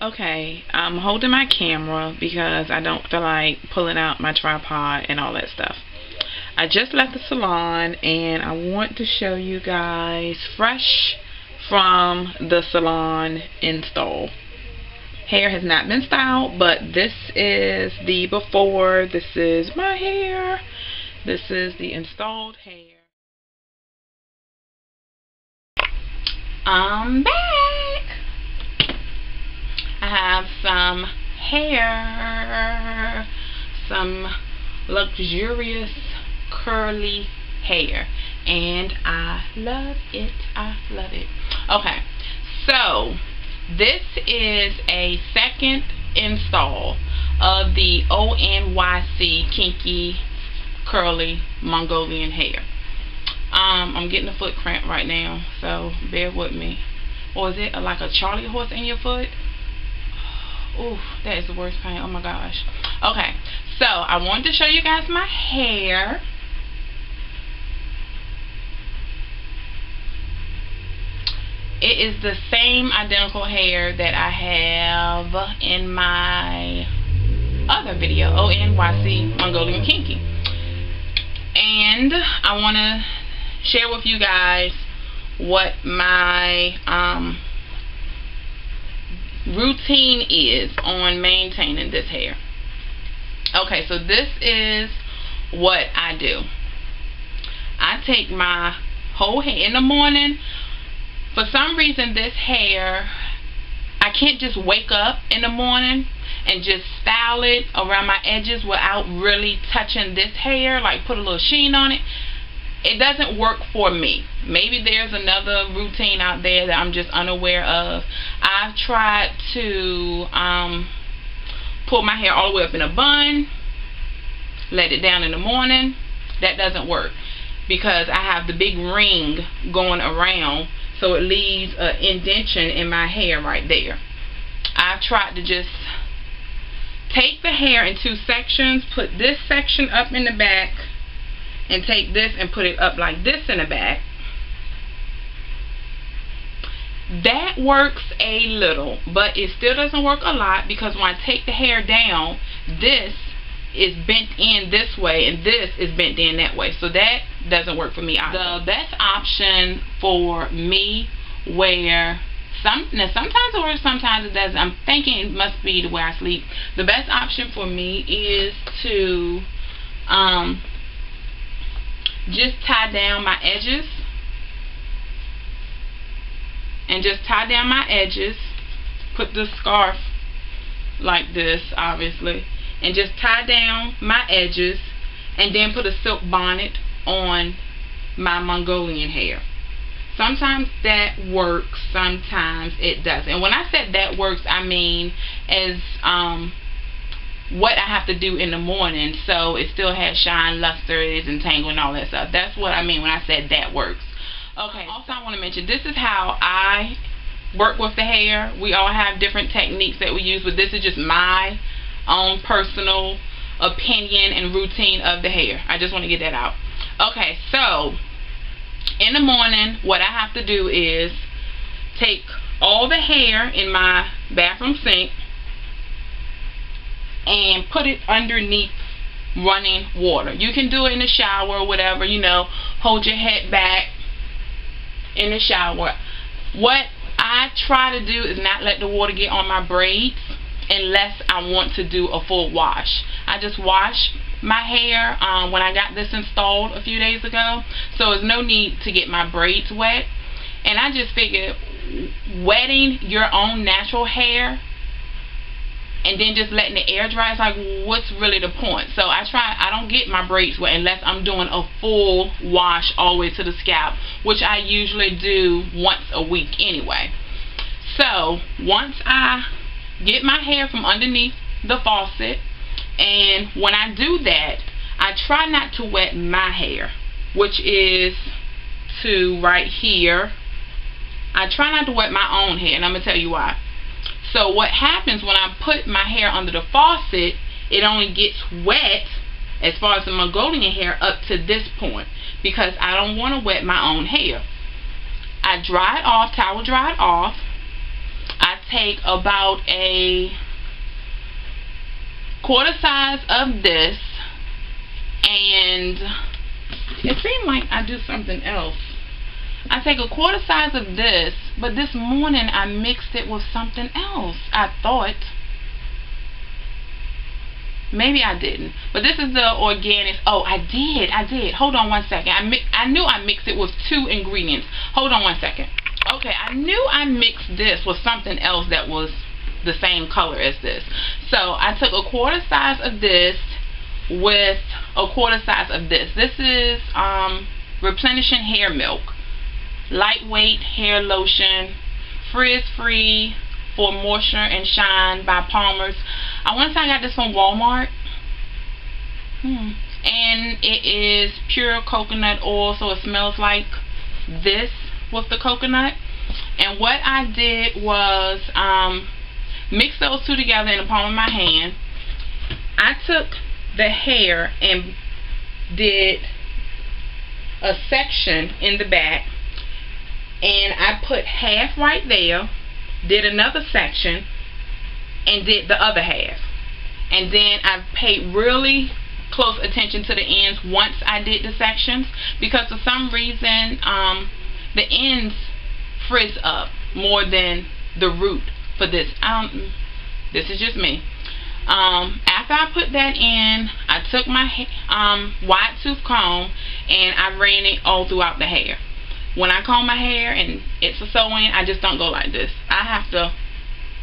Okay, I'm holding my camera because I don't feel like pulling out my tripod and all that stuff. I just left the salon and I want to show you guys fresh from the salon install. Hair has not been styled, but this is the before. This is my hair. This is the installed hair. I'm back. Have some hair, some luxurious curly hair, and I love it. I love it. Okay, so this is a second install of the ONYC Kinky Curly Mongolian Hair. Um, I'm getting a foot cramp right now, so bear with me. Or is it like a Charlie horse in your foot? Ooh, that is the worst pain. Oh my gosh. Okay, so I wanted to show you guys my hair. It is the same identical hair that I have in my other video, ONYC Mongolian Kinky. And I want to share with you guys what my um, routine is on maintaining this hair. Okay, so this is what I do. I take my whole hair in the morning. For some reason, this hair, I can't just wake up in the morning and just style it around my edges without really touching this hair, like put a little sheen on it it doesn't work for me. Maybe there's another routine out there that I'm just unaware of. I've tried to um, pull my hair all the way up in a bun, let it down in the morning. That doesn't work because I have the big ring going around so it leaves an indentation in my hair right there. I've tried to just take the hair in two sections, put this section up in the back and take this and put it up like this in the back. That works a little but it still doesn't work a lot because when I take the hair down this is bent in this way and this is bent in that way. So that doesn't work for me either. the best option for me where some now sometimes it works sometimes it doesn't. I'm thinking it must be the way I sleep. The best option for me is to um just tie down my edges. And just tie down my edges. Put the scarf like this obviously. And just tie down my edges. And then put a silk bonnet on my Mongolian hair. Sometimes that works sometimes it doesn't. And when I said that works I mean as um what I have to do in the morning so it still has shine, luster, it isn't tangled and all that stuff. That's what I mean when I said that works. Okay, um, also I want to mention this is how I work with the hair. We all have different techniques that we use, but this is just my own personal opinion and routine of the hair. I just want to get that out. Okay, so in the morning, what I have to do is take all the hair in my bathroom sink and put it underneath running water. You can do it in the shower or whatever, you know, hold your head back in the shower. What I try to do is not let the water get on my braids unless I want to do a full wash. I just wash my hair um, when I got this installed a few days ago, so there's no need to get my braids wet. And I just figured wetting your own natural hair and then just letting the air dry, it's like, what's really the point? So I try, I don't get my braids wet unless I'm doing a full wash all the way to the scalp, which I usually do once a week anyway. So once I get my hair from underneath the faucet, and when I do that, I try not to wet my hair, which is to right here. I try not to wet my own hair, and I'm going to tell you why so what happens when I put my hair under the faucet, it only gets wet as far as the Mongolian hair up to this point because I don't want to wet my own hair. I dry it off, towel dry it off. I take about a quarter size of this and it seemed like I do something else. I take a quarter size of this, but this morning I mixed it with something else. I thought. Maybe I didn't. But this is the organic. Oh, I did. I did. Hold on one second. I, mi I knew I mixed it with two ingredients. Hold on one second. Okay, I knew I mixed this with something else that was the same color as this. So I took a quarter size of this with a quarter size of this. This is um, replenishing hair milk. Lightweight hair lotion. Frizz free for moisture and shine by Palmer's. I want to say I got this from Walmart. Hmm. And it is pure coconut oil, so it smells like this with the coconut. And what I did was um, mix those two together in the palm of my hand. I took the hair and did a section in the back and I put half right there did another section and did the other half. And then I paid really close attention to the ends once I did the sections because for some reason um, the ends frizz up more than the root for this. Don't this is just me. Um, after I put that in, I took my um, wide tooth comb and I ran it all throughout the hair. When I comb my hair and it's a sew-in, I just don't go like this. I have to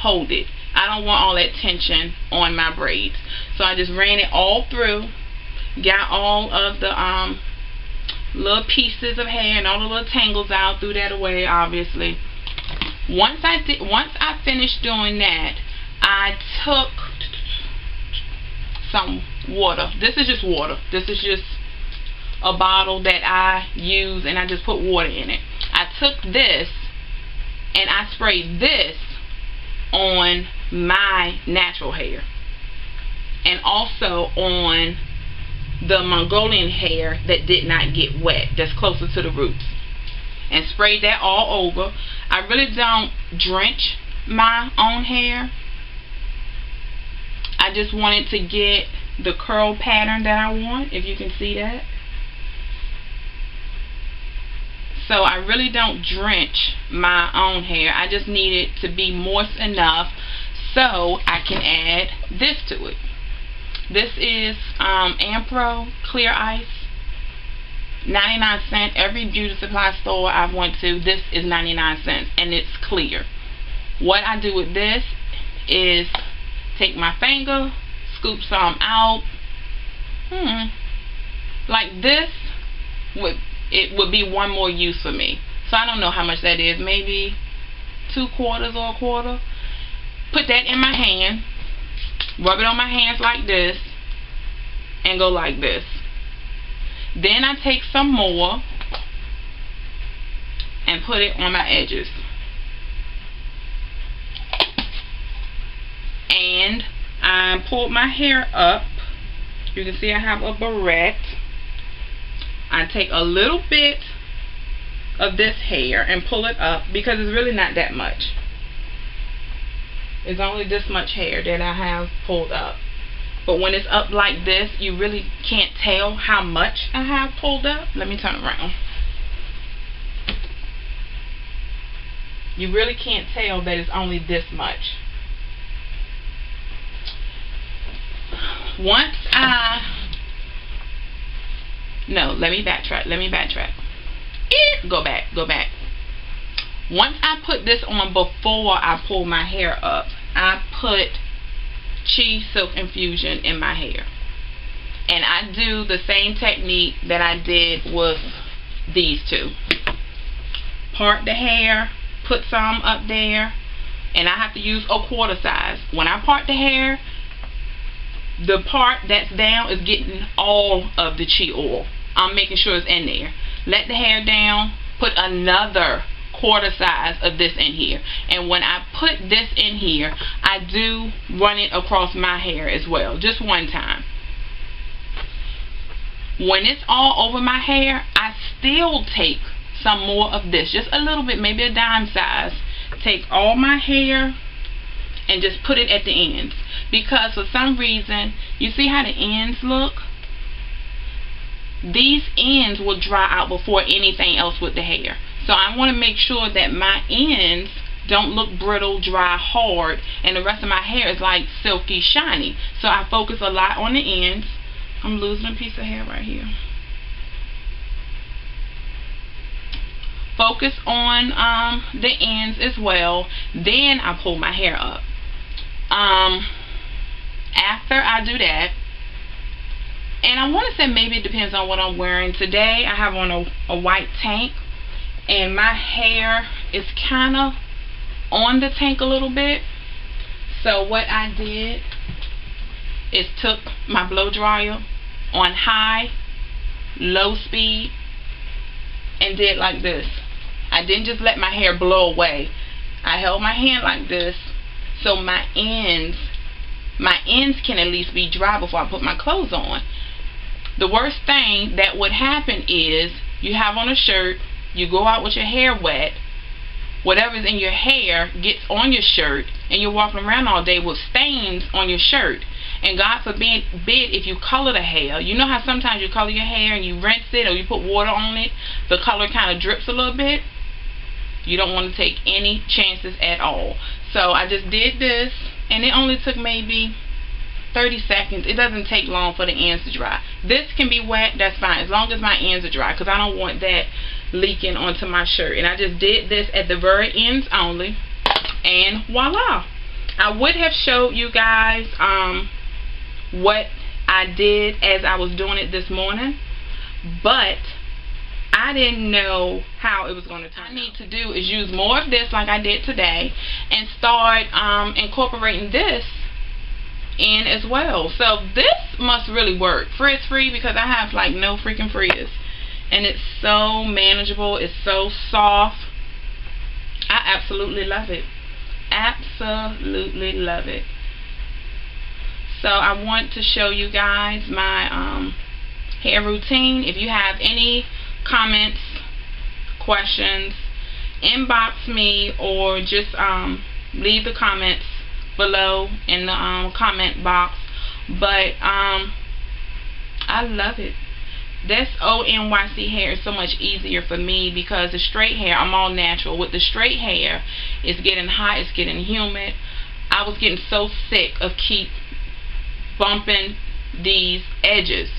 hold it. I don't want all that tension on my braids. So I just ran it all through, got all of the um, little pieces of hair and all the little tangles out, threw that away obviously. Once I did, once I finished doing that, I took some water. This is just water. This is just a bottle that I use and I just put water in it. I took this and I sprayed this on my natural hair and also on the Mongolian hair that did not get wet that's closer to the roots and sprayed that all over. I really don't drench my own hair I just wanted to get the curl pattern that I want, if you can see that. So I really don't drench my own hair. I just need it to be moist enough so I can add this to it. This is um, Ampro Clear Ice. 99 cents. Every beauty supply store I've went to, this is 99 cents. And it's clear. What I do with this is take my finger, scoop some out. Hmm. Like this would it would be one more use for me. So I don't know how much that is. Maybe two quarters or a quarter. Put that in my hand. Rub it on my hands like this. And go like this. Then I take some more and put it on my edges. and I pulled my hair up. You can see I have a barrette. I take a little bit of this hair and pull it up because it's really not that much. It's only this much hair that I have pulled up. But when it's up like this, you really can't tell how much I have pulled up. Let me turn around. You really can't tell that it's only this much. once I no let me backtrack let me backtrack. Go back go back. Once I put this on before I pull my hair up I put chi silk infusion in my hair. And I do the same technique that I did with these two. Part the hair put some up there and I have to use a quarter size. When I part the hair the part that's down is getting all of the chi oil. I'm making sure it's in there. Let the hair down. Put another quarter size of this in here. And when I put this in here, I do run it across my hair as well. Just one time. When it's all over my hair, I still take some more of this. Just a little bit, maybe a dime size. Take all my hair and just put it at the ends because for some reason you see how the ends look these ends will dry out before anything else with the hair so I want to make sure that my ends don't look brittle, dry, hard, and the rest of my hair is like silky, shiny. So I focus a lot on the ends. I'm losing a piece of hair right here. Focus on um, the ends as well. Then I pull my hair up. Um, after I do that, and I want to say maybe it depends on what I'm wearing. Today I have on a, a white tank and my hair is kind of on the tank a little bit. So what I did is took my blow dryer on high, low speed, and did like this. I didn't just let my hair blow away. I held my hand like this so my ends my ends can at least be dry before I put my clothes on. The worst thing that would happen is you have on a shirt, you go out with your hair wet, whatever's in your hair gets on your shirt and you're walking around all day with stains on your shirt. And God forbid if you color the hair. You know how sometimes you color your hair and you rinse it or you put water on it, the color kind of drips a little bit. You don't want to take any chances at all. So I just did this and it only took maybe 30 seconds. It doesn't take long for the ends to dry. This can be wet, that's fine, as long as my ends are dry, because I don't want that leaking onto my shirt. And I just did this at the very ends only, and voila. I would have showed you guys um, what I did as I was doing it this morning, but I didn't know how it was going to turn out. I need to do is use more of this like I did today and start um, incorporating this in as well. So this must really work. Frizz free because I have like no freaking frizz. And it's so manageable. It's so soft. I absolutely love it. Absolutely love it. So I want to show you guys my um, hair routine. If you have any comments, questions, inbox me or just um, leave the comments below in the um, comment box. But um, I love it. This ONYC hair is so much easier for me because the straight hair, I'm all natural. With the straight hair, it's getting hot, it's getting humid. I was getting so sick of keep bumping these edges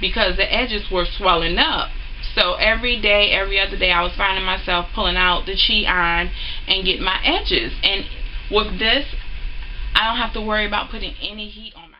because the edges were swelling up. So every day, every other day, I was finding myself pulling out the Chi iron and get my edges. And with this, I don't have to worry about putting any heat on my